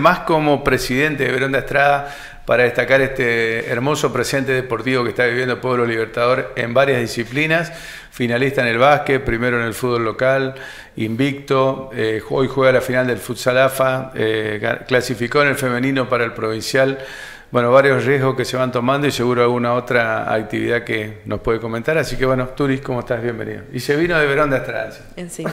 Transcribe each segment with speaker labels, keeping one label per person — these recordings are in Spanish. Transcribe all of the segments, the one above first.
Speaker 1: más como presidente de Verón de Estrada para destacar este hermoso presente deportivo que está viviendo el pueblo libertador en varias disciplinas, finalista en el básquet, primero en el fútbol local, invicto, eh, hoy juega la final del futsal AFA, eh, clasificó en el femenino para el provincial, bueno, varios riesgos que se van tomando y seguro alguna otra actividad que nos puede comentar. Así que bueno, Turis, ¿cómo estás? Bienvenido. Y se vino de Verón de Estrada.
Speaker 2: En sí.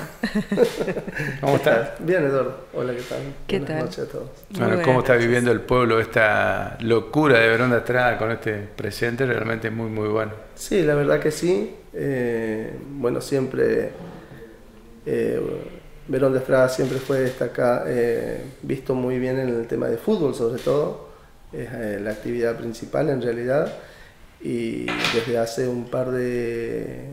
Speaker 1: ¿Cómo estás?
Speaker 3: Bien, Eduardo. Hola, ¿qué tal?
Speaker 2: ¿Qué
Speaker 3: Buenas
Speaker 2: tal?
Speaker 3: noches a todos.
Speaker 1: Bueno, ¿cómo está viviendo el pueblo esta locura de Verón de Estrada con este presente? Realmente muy, muy bueno.
Speaker 3: Sí, la verdad que sí. Eh, bueno, siempre eh, Verón de Estrada siempre fue destacado, eh, visto muy bien en el tema de fútbol, sobre todo. Es eh, la actividad principal en realidad. Y desde hace un par de,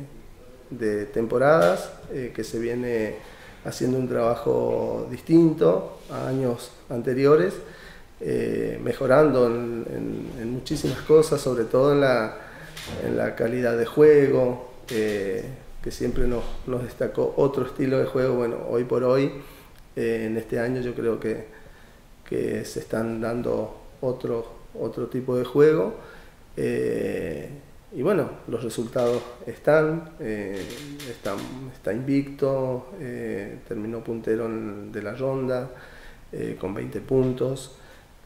Speaker 3: temporadas eh, que se viene haciendo un trabajo distinto a años anteriores, eh, mejorando en, muchísimas cosas, sobre todo en la, calidad de juego, que siempre nos, destacó otro estilo de juego. Bueno, hoy por hoy, en este año yo creo que se están dando otro, otro tipo de juego. Eh, y bueno, los resultados están, eh, está, está invicto, eh, terminó puntero en- de la ronda eh, con 20 puntos.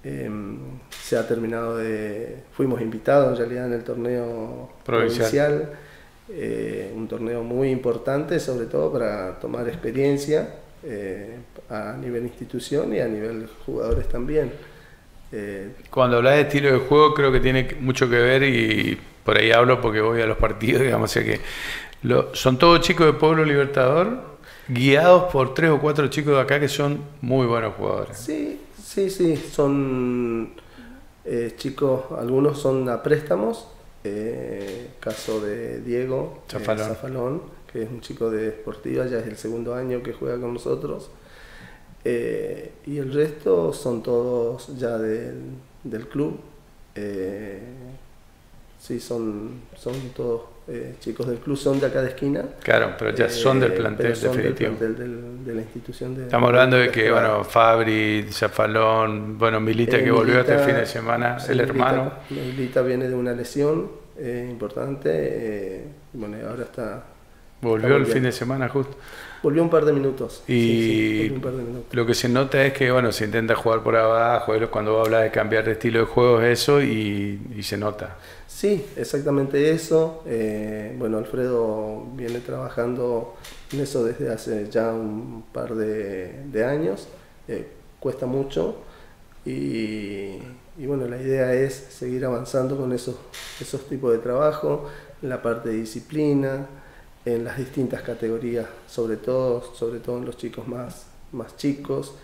Speaker 3: Eh, se ha terminado de... Fuimos invitados en realidad en el torneo
Speaker 1: Provincial.
Speaker 3: provincial, un torneo muy importante sobre todo para tomar experiencia a nivel institución y a nivel jugadores también. Eh,
Speaker 1: Cuando hablas de estilo de juego, creo que tiene mucho que ver y por ahí hablo porque voy a los partidos, digamos, o sea que lo- son todos chicos de Pueblo Libertador, guiados por tres o cuatro chicos de acá que son muy buenos jugadores.
Speaker 3: Sí, sí, sí, son eh, chicos, algunos son a préstamos, eh, caso de Diego eh,
Speaker 1: Zafalón.
Speaker 3: Zafalón, que es un chico de Sportiva, ya es el segundo año que juega con nosotros, Eh, y el resto son todos ya del, del club, Eh, sí, son, son todos eh, chicos del club, son de acá de esquina.
Speaker 1: Claro, pero ya son del
Speaker 3: eh,
Speaker 1: plantel
Speaker 3: son del
Speaker 1: definitivo.
Speaker 3: plantel del- de la institución de
Speaker 1: Estamos hablando de que,
Speaker 3: Estrada.
Speaker 1: bueno, Fabri, Zafalón, bueno, Milita
Speaker 3: Eh,
Speaker 1: que volvió este
Speaker 3: Milita-
Speaker 1: fin de semana, el
Speaker 3: Milita-
Speaker 1: hermano.
Speaker 3: Milita viene de una lesión eh, importante. bueno, ahora está.
Speaker 1: Volvió el fin de semana justo.
Speaker 3: Volvió un par de minutos.
Speaker 1: Y
Speaker 3: sí, sí, volvió un par de minutos.
Speaker 1: lo que se nota es que, bueno, se intenta jugar por abajo, cuando vos hablas de cambiar de estilo de juego es eso y, y se nota.
Speaker 3: Sí, exactamente eso. Eh, bueno, Alfredo viene trabajando en eso desde hace ya un par de, de años. Eh, cuesta mucho. Y, y bueno, la idea es seguir avanzando con esos, esos tipos de trabajo, la parte de disciplina, en las distintas categorías, sobre todo, sobre todo en los chicos más, más chicos,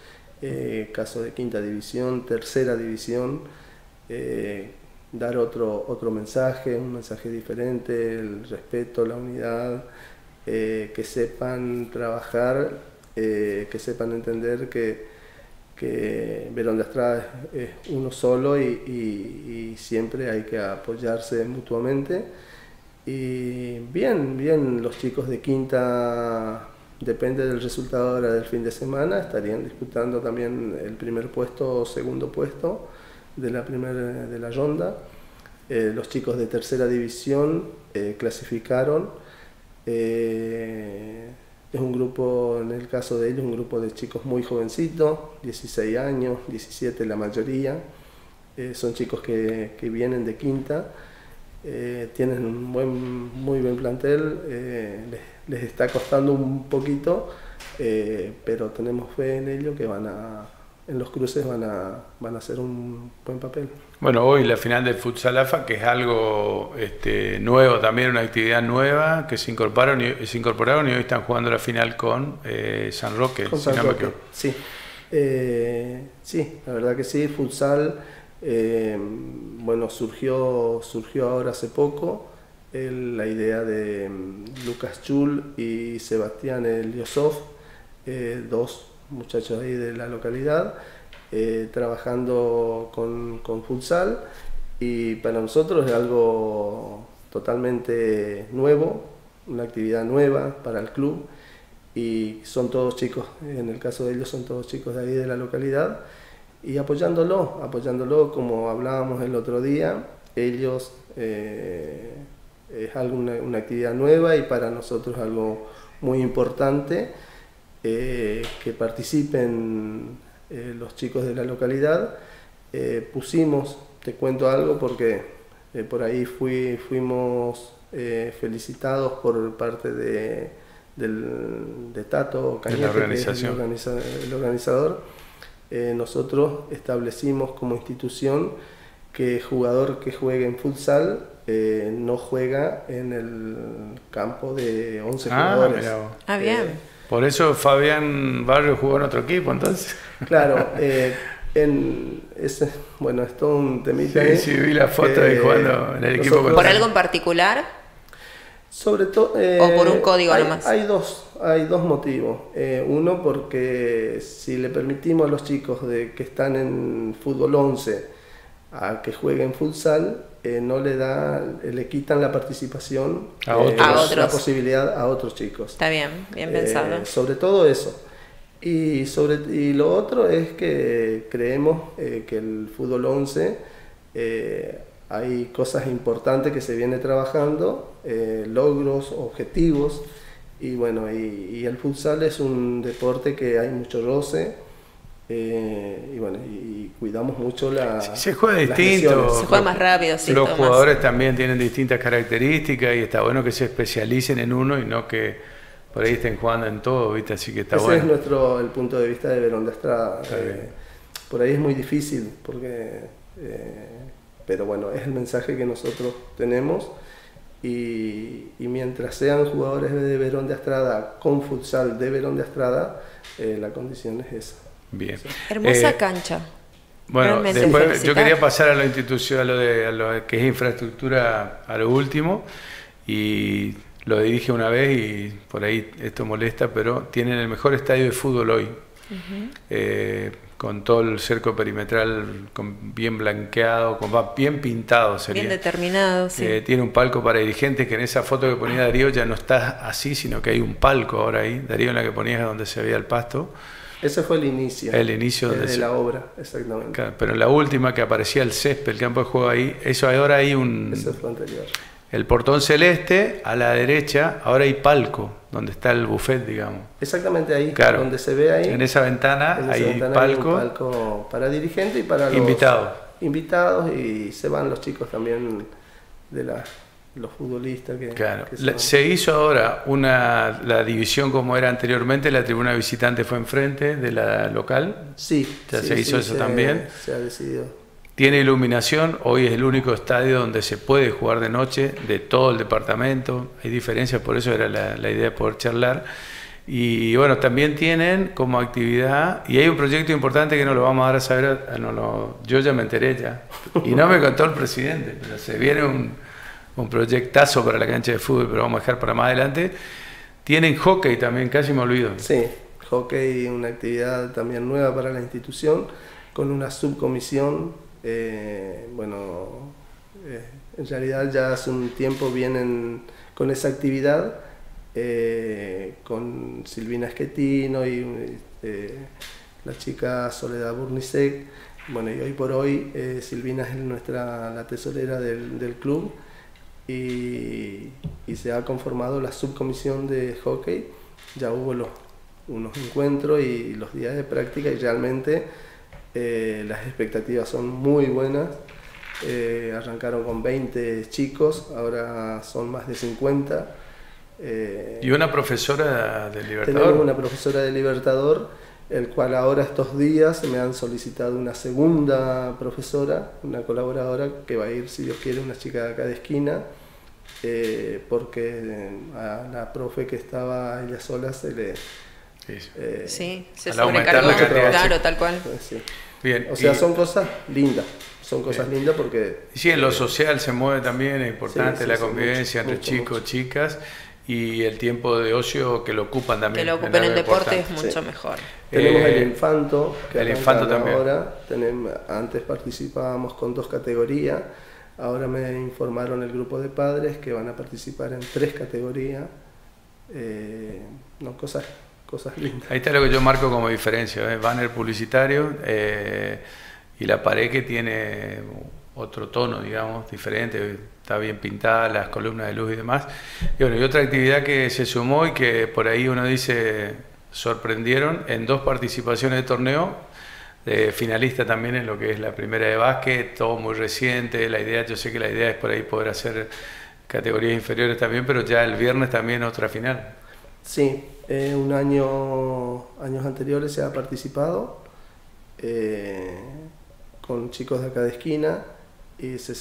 Speaker 3: eh, caso de quinta división, tercera división, eh, dar otro, otro mensaje, un mensaje diferente, el respeto, la unidad, eh, que sepan trabajar, eh, que sepan entender que, que Verón de Estrada es, uno solo y siempre hay que apoyarse mutuamente. Y bien, bien, los chicos de quinta, depende del resultado ahora del fin de semana, estarían disputando también el primer puesto o segundo puesto de la primera de la ronda. Eh, los chicos de tercera división eh, clasificaron. Eh, es un grupo, en el caso de ellos, un grupo de chicos muy jovencitos, 16 años, 17 la mayoría. Son chicos que vienen de quinta, eh, tienen un buen, muy buen plantel, eh, les, les está costando un poquito, eh, pero tenemos fe en ellos que van a, en los cruces van a, van a hacer un buen papel.
Speaker 1: Bueno, hoy la final del Futsal AFA, que es algo este, nuevo también, una actividad nueva que se incorporaron y, se incorporaron y hoy están jugando la final con eh, San Roque,
Speaker 3: Con
Speaker 1: si
Speaker 3: San
Speaker 1: no
Speaker 3: Roque. Sí. Sí, la verdad que sí, futsal, eh, bueno, surgió, surgió ahora hace poco el- la idea de mm, Lucas Chul y Sebastián Eliosov, eh, dos muchachos ahí de la localidad, eh, trabajando con, con futsal. Y para nosotros es algo totalmente nuevo, una actividad nueva para el club. Y son todos chicos, en el caso de ellos son todos chicos de ahí de la localidad y apoyándolo, apoyándolo como hablábamos el otro día, ellos eh, es algo, una, actividad nueva y para nosotros algo muy importante eh, que participen eh, los chicos de la localidad. pusimos, te cuento algo porque por ahí fui, fuimos felicitados por parte de, del, de Tato Cañete, organización. el, organizador. Nosotros establecimos como institución que jugador que juegue en futsal eh, no juega en el campo de 11 ah, jugadores.
Speaker 2: Ah, bien. Eh,
Speaker 1: Por eso Fabián Barrio jugó en otro equipo, entonces.
Speaker 3: Claro, eh, en ese, bueno, es todo un temita.
Speaker 1: Sí, sí, vi la foto de jugando en el equipo.
Speaker 2: ¿Por algo en particular?
Speaker 3: Sobre todo.
Speaker 2: ¿O por un código
Speaker 3: hay,
Speaker 2: nomás?
Speaker 3: Hay dos, hay dos motivos. uno, porque si le permitimos a los chicos de que están en fútbol 11 a que jueguen futsal, eh, no le da, le quitan la participación,
Speaker 1: a, eh,
Speaker 2: otros.
Speaker 3: la posibilidad a otros chicos.
Speaker 2: Está bien, bien pensado.
Speaker 3: Eh, sobre todo eso. Y, sobre, y lo otro es que creemos que el fútbol 11 hay cosas importantes que se viene trabajando, logros, objetivos, y bueno, y, y el futsal es un deporte que hay mucho roce, eh, y bueno, y, cuidamos mucho la.
Speaker 1: se juega distinto.
Speaker 2: Se juega más rápido, sí.
Speaker 1: Los jugadores también tienen distintas características y está bueno que se especialicen en uno y no que por ahí estén jugando en todo, ¿viste? Así que está
Speaker 3: Ese
Speaker 1: bueno.
Speaker 3: es nuestro el punto de vista de Verón de Estrada. Eh, por ahí es muy difícil, porque. Eh, pero bueno, es el mensaje que nosotros tenemos. Y, y, mientras sean jugadores de Verón de Estrada con futsal de Verón de Estrada, la condición es esa.
Speaker 1: Bien.
Speaker 2: Hermosa eh, cancha.
Speaker 1: Bueno, después yo quería pasar a lo institucional, a lo, de, lo que es infraestructura, a lo último, y lo dije una vez y por ahí esto molesta, pero tienen el mejor estadio de fútbol hoy, eh, con todo el cerco perimetral con bien blanqueado, con bien pintado sería.
Speaker 2: Bien determinado, sí.
Speaker 1: Eh, tiene un palco para dirigentes que en esa foto que ponía Darío ya no está así, sino que hay un palco ahora ahí. Darío en la que ponías donde se veía el pasto.
Speaker 3: Ese fue el inicio.
Speaker 1: El inicio
Speaker 3: de, la obra, exactamente.
Speaker 1: pero en la última que aparecía el césped, el campo de juego ahí, eso ahora hay un...
Speaker 3: Fue anterior.
Speaker 1: El portón celeste, a la derecha, ahora hay palco, donde está el buffet, digamos.
Speaker 3: Exactamente ahí, claro. donde se ve ahí.
Speaker 1: En esa ventana, hay, palco,
Speaker 3: hay palco para dirigentes y para los
Speaker 1: invitados.
Speaker 3: Invitados y se van los chicos también de la los futbolistas que...
Speaker 1: Claro, se hizo ahora una, la división como era anteriormente, la tribuna visitante fue enfrente de la local.
Speaker 3: Sí,
Speaker 1: se hizo eso también.
Speaker 3: Se ha decidido.
Speaker 1: Tiene iluminación, hoy es el único estadio donde se puede jugar de noche de todo el departamento, hay diferencias, por eso era la, idea de poder charlar. Y bueno, también tienen como actividad, y hay un proyecto importante que no lo vamos a dar a saber, no lo, yo ya me enteré ya, y no me contó el presidente, pero se viene un, un proyectazo para la cancha de fútbol, pero vamos a dejar para más adelante. Tienen hockey también, casi me olvido.
Speaker 3: Sí, hockey, una actividad también nueva para la institución, con una subcomisión. Eh, bueno, eh, en realidad ya hace un tiempo vienen con esa actividad, eh, con Silvina Esquetino y la chica Soledad Burnisek. Bueno, y hoy por hoy Silvina es nuestra, la tesorera del, del club y, se ha conformado la subcomisión de hockey. Ya hubo los, unos encuentros y los días de práctica y realmente eh, las expectativas son muy buenas. Eh, arrancaron con 20 chicos, ahora son más de 50.
Speaker 1: Eh, ¿Y una profesora de Libertador?
Speaker 3: Tenemos una profesora de Libertador el cual ahora estos días me han solicitado una segunda profesora, una colaboradora que va a ir, si Dios quiere, una chica de acá de esquina, eh, porque a la profe que estaba ella sola se le...
Speaker 2: Eh, sí, se sobrecargó, claro, tal cual.
Speaker 3: Sí. Bien, o sea, son cosas lindas son cosas lindas porque...
Speaker 1: Sí, en lo social se mueve también, es importante la convivencia entre chicos, chicos chicas y el tiempo de ocio que lo ocupan también.
Speaker 2: Que lo ocupen en el deporte es mucho mejor.
Speaker 3: Tenemos el eh, infanto,
Speaker 1: que el infanto también.
Speaker 3: ahora. Tenemos, antes participábamos con dos categorías, ahora me informaron el grupo de padres que van a participar en tres categorías. Eh, no, cosas, cosas lindas.
Speaker 1: Ahí está lo que yo marco como diferencia, ¿eh? banner publicitario eh, y la pared que tiene otro tono, digamos, diferente, está bien pintada, las columnas de luz y demás. Y bueno, y otra actividad que se sumó y que por ahí uno dice sorprendieron en dos participaciones de torneo, de finalista también en lo que es la primera de básquet, todo muy reciente, la idea, yo sé que la idea es por ahí poder hacer categorías inferiores también, pero ya el viernes también otra final.
Speaker 3: Sí, eh, un año, años anteriores se ha participado eh, con chicos de acá de esquina y se,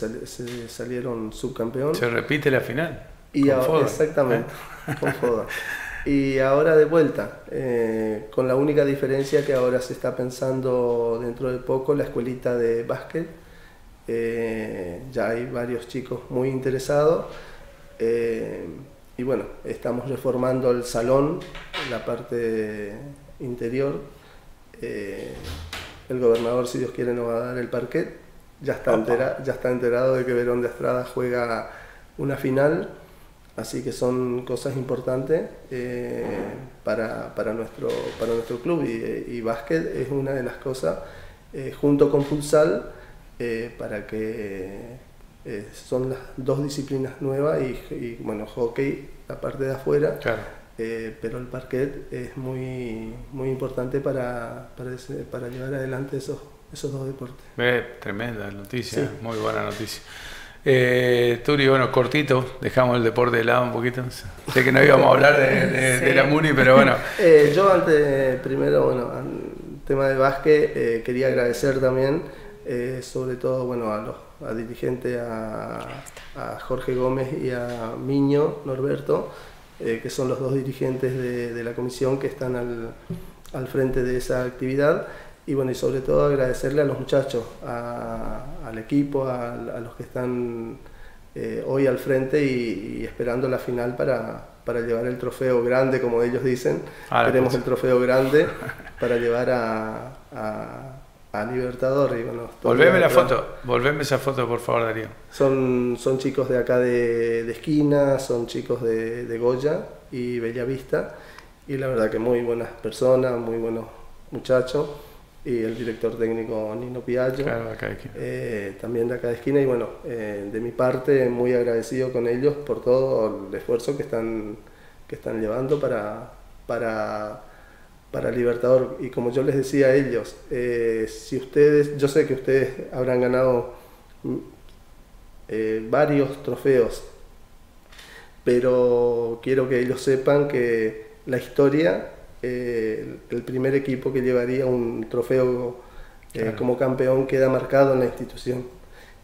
Speaker 3: salieron subcampeón.
Speaker 1: Se repite la final.
Speaker 3: Y exactamente, con Foda. Y ahora de vuelta, eh, con la única diferencia que ahora se está pensando dentro de poco la escuelita de básquet. Ya hay varios chicos muy interesados. Eh, y bueno, estamos reformando el salón, la parte interior. el gobernador, si Dios quiere, nos va a dar el parquet. Ya está, ya está enterado de que Verón de Estrada juega una final Así que son cosas importantes eh, para, para, nuestro, para nuestro club y, y básquet es una de las cosas, eh, junto con futsal, eh, para que son las dos disciplinas nuevas y, bueno, hockey, la parte de afuera, pero el parquet es muy, muy importante para, para, para llevar adelante esos, esos dos deportes.
Speaker 1: tremenda noticia, muy buena noticia. Eh, Turi, bueno, cortito, dejamos el deporte de lado un poquito. Sé que no íbamos a hablar de, la Muni, pero bueno.
Speaker 3: Eh, yo antes, primero, bueno, tema de básquet, eh, quería agradecer también, eh, sobre todo, bueno, a los a dirigentes, a, Jorge Gómez y a Miño Norberto, que son los dos dirigentes de, la comisión que están al, al frente de esa actividad y bueno, y sobre todo agradecerle a los muchachos, al equipo, a, los que están eh, hoy al frente y, esperando la final para, para, llevar el trofeo grande, como ellos dicen. Ah, Queremos pues. el trofeo grande para llevar a, a, Libertador. Y bueno,
Speaker 1: volveme la foto, volveme esa foto por favor Darío.
Speaker 3: Son, son chicos de acá de, de esquina, son chicos de, de Goya y Bellavista y la verdad que muy buenas personas, muy buenos muchachos y el director técnico Nino Piaggio, eh, también de acá de esquina. Y bueno, eh, de mi parte, muy agradecido con ellos por todo el esfuerzo que están, que están llevando para, para, para Libertador. Y como yo les decía a ellos, eh, si ustedes, yo sé que ustedes habrán ganado mm, varios trofeos, pero quiero que ellos sepan que la historia eh, el primer equipo que llevaría un trofeo eh, como campeón queda marcado en la institución.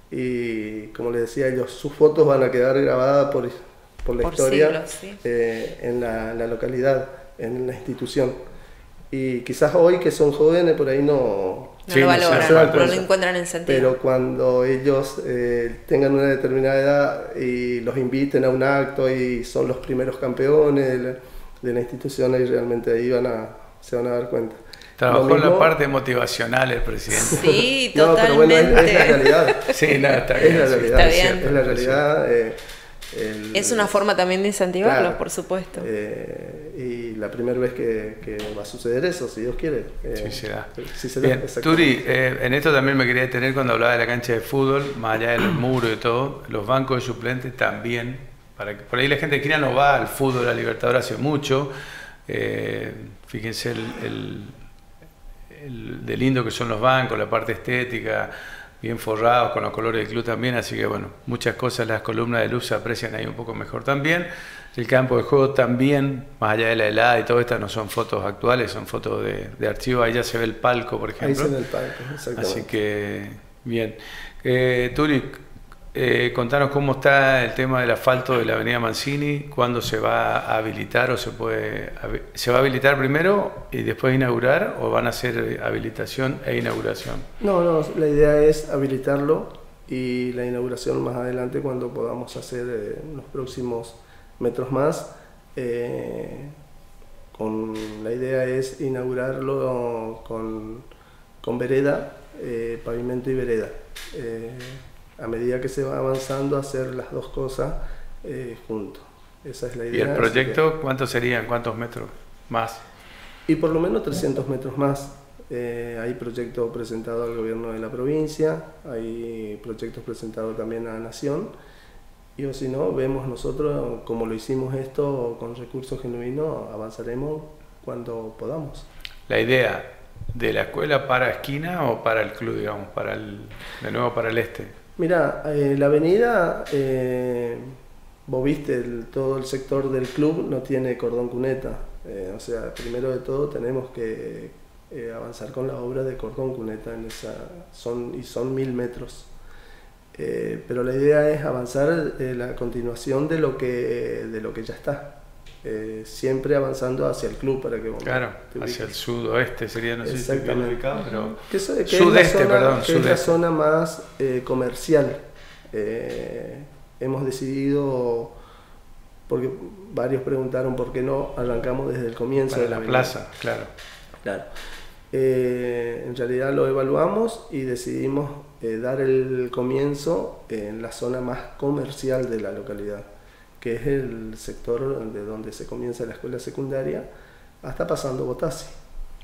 Speaker 3: Y como les decía ellos, sus fotos van a quedar grabadas por, por la historia eh, en la, localidad, en la institución. Y quizás hoy que son jóvenes por ahí no,
Speaker 2: no lo valoran, no, lo encuentran en sentido.
Speaker 3: Pero cuando ellos tengan una determinada edad y los inviten a un acto y son los primeros campeones, de la institución y realmente ahí van a, se van a dar cuenta.
Speaker 1: Trabajó en la parte motivacional el presidente.
Speaker 2: Sí, totalmente. No, pero bueno,
Speaker 3: es, la realidad.
Speaker 1: sí, nada, está
Speaker 3: bien. Es la realidad. Está bien. Es la realidad. Eh,
Speaker 2: es una forma también de incentivarlos, por supuesto.
Speaker 3: Eh, y la primera vez que, que, va a suceder eso, si Dios quiere.
Speaker 1: Eh, sí, se da. Sí se Bien, Turi, en esto también me quería detener cuando hablaba de la cancha de fútbol, más allá del muro y todo, los bancos de suplentes también por ahí la gente de no va al fútbol, a Libertador hace mucho. Eh, fíjense el, de lindo que son los bancos, la parte estética, bien forrados con los colores del club también, así que bueno, muchas cosas, las columnas de luz se aprecian ahí un poco mejor también. El campo de juego también, más allá de la helada y todo esto, no son fotos actuales, son fotos de, archivo, ahí ya se ve el palco, por ejemplo.
Speaker 3: Ahí se ve el palco, exactamente.
Speaker 1: Así que, bien. Eh, eh, contanos cómo está el tema del asfalto de la Avenida Mancini, cuándo se va a habilitar o se puede se va a habilitar primero y después inaugurar o van a hacer habilitación e inauguración.
Speaker 3: No, no, la idea es habilitarlo y la inauguración más adelante cuando podamos hacer eh, los próximos metros más. Eh, con la idea es inaugurarlo con, con vereda, eh, pavimento y vereda a medida que se va avanzando, hacer las dos cosas eh, juntos. Esa es la idea.
Speaker 1: ¿Y el proyecto cuánto serían? ¿Cuántos metros más?
Speaker 3: Y por lo menos 300 metros más. Eh, hay proyectos presentados al gobierno de la provincia, hay proyectos presentados también a la Nación. Y o si no, vemos nosotros, como lo hicimos esto con recursos genuinos, avanzaremos cuando podamos.
Speaker 1: La idea de la escuela para esquina o para el club, digamos, para el, de nuevo para el este.
Speaker 3: Mira, eh, la avenida, eh, vos viste, todo el sector del club no tiene cordón cuneta. Eh, o sea, primero de todo tenemos que avanzar con la obra de cordón cuneta en esa, son, y son mil metros. pero la idea es avanzar la continuación de lo que, de lo que ya está. Eh, siempre avanzando hacia el club para que
Speaker 1: claro hacia el sudoeste sería no sé si ubicado pero
Speaker 3: que sudeste perdón que es la zona más eh, comercial. Eh, hemos decidido porque varios preguntaron por qué no arrancamos desde el comienzo
Speaker 1: de la, plaza claro.
Speaker 3: Claro. En realidad lo evaluamos y decidimos dar el comienzo en la zona más comercial de la localidad que es el sector de donde se comienza la escuela secundaria, hasta pasando Botasi.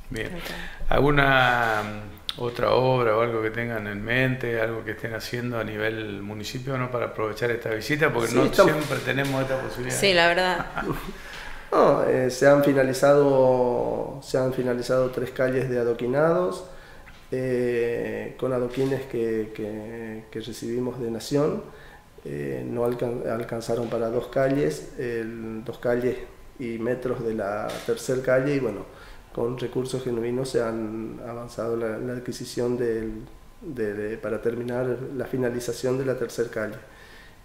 Speaker 1: Bien. ¿Alguna mm, otra obra o algo que tengan en mente, algo que estén haciendo a nivel municipio ¿no? para aprovechar esta visita? Porque no siempre tenemos esta posibilidad.
Speaker 2: Sí, la verdad.
Speaker 3: no, eh, se, han finalizado, se han finalizado tres calles de adoquinados, eh, con adoquines que, que, que recibimos de Nación eh, no alcanzaron para dos calles, dos calles y metros de la tercera calle y bueno, con recursos genuinos se han avanzado la, adquisición de, para terminar la finalización de la tercera calle.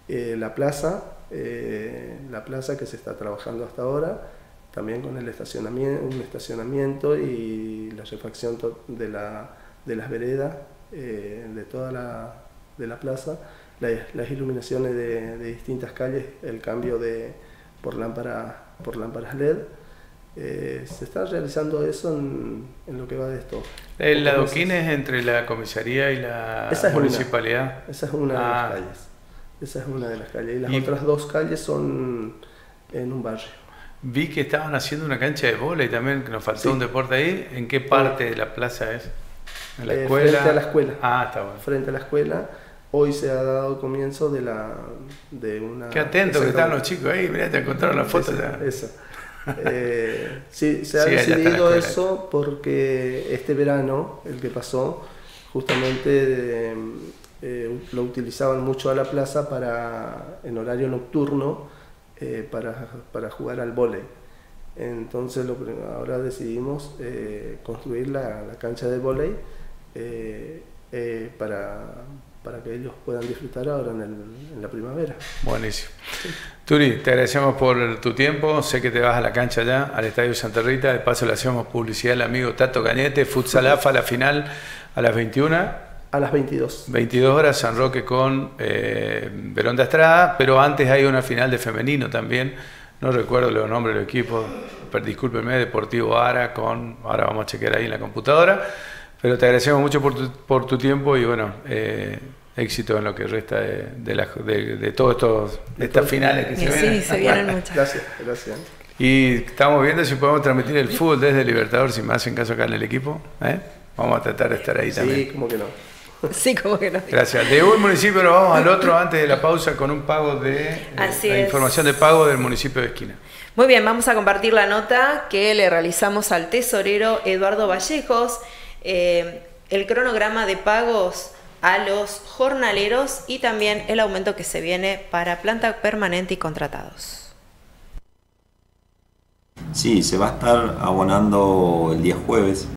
Speaker 3: Eh, la plaza, eh, la plaza que se está trabajando hasta ahora, también con el estacionamiento, un estacionamiento y la refacción de, la, de las veredas de toda la, de la plaza las, iluminaciones de, distintas calles, el cambio de, por, lámpara, por lámparas LED. Eh, se está realizando eso en, lo que va de esto.
Speaker 1: ¿El adoquín es entre la comisaría y la municipalidad?
Speaker 3: esa es una de las ah. calles. Esa es una de las calles. Y las otras dos calles son en un barrio.
Speaker 1: Vi que estaban haciendo una cancha de bola y también que nos faltó un deporte ahí. ¿En qué parte de la plaza es?
Speaker 3: ¿En la eh, escuela? Frente a la escuela.
Speaker 1: Ah, está bueno.
Speaker 3: Frente a la escuela hoy se ha dado comienzo de la de una
Speaker 1: qué atento que están los chicos ahí mira te encontraron la foto ya.
Speaker 3: esa. Eh, sí se ha decidido eso porque este verano el que pasó justamente eh, lo utilizaban mucho a la plaza para en horario nocturno eh, para, para, jugar al vóley. Entonces lo, ahora decidimos construir la, la, cancha de vóley para para que ellos puedan disfrutar ahora en, la primavera.
Speaker 1: Buenísimo. Turi, te agradecemos por tu tiempo. Sé que te vas a la cancha ya, al Estadio Santa Rita. De paso le hacemos publicidad al amigo Tato Cañete. Futsal AFA, la final a las 21.
Speaker 3: A las 22.
Speaker 1: 22 horas, San Roque con eh, Verón de Estrada, pero antes hay una final de femenino también. No recuerdo los nombres del equipo, pero discúlpenme, Deportivo Ara con, ahora vamos a chequear ahí en la computadora. Pero te agradecemos mucho por tu, por tu tiempo y bueno, eh, éxito en lo que resta de, de, la, de, de todos estos estas finales que se vienen.
Speaker 2: Sí, se vienen muchas.
Speaker 3: Gracias, gracias.
Speaker 1: Y estamos viendo si podemos transmitir el fútbol desde Libertador, si me hacen caso acá en el equipo. ¿eh? Vamos a tratar de estar ahí también.
Speaker 3: Sí, como que no.
Speaker 2: Sí, como que no.
Speaker 1: Gracias. De un municipio nos vamos al otro antes de la pausa con un pago de eh, la información de pago del municipio de Esquina.
Speaker 2: Muy bien, vamos a compartir la nota que le realizamos al tesorero Eduardo Vallejos. Eh, el cronograma de pagos a los jornaleros y también el aumento que se viene para planta permanente y contratados.
Speaker 4: Sí, se va a estar abonando el día jueves